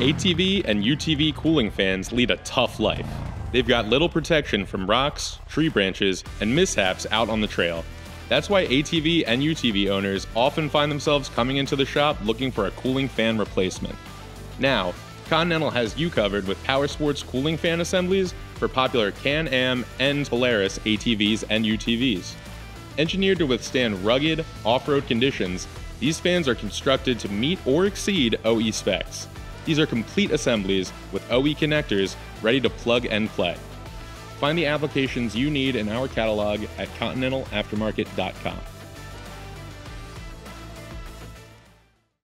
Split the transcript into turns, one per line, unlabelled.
ATV and UTV cooling fans lead a tough life. They've got little protection from rocks, tree branches, and mishaps out on the trail. That's why ATV and UTV owners often find themselves coming into the shop looking for a cooling fan replacement. Now, Continental has you covered with Power Sports cooling fan assemblies for popular Can Am and Polaris ATVs and UTVs. Engineered to withstand rugged, off road conditions, these fans are constructed to meet or exceed OE specs. These are complete assemblies with OE connectors ready to plug and play. Find the applications you need in our catalog at continentalaftermarket.com.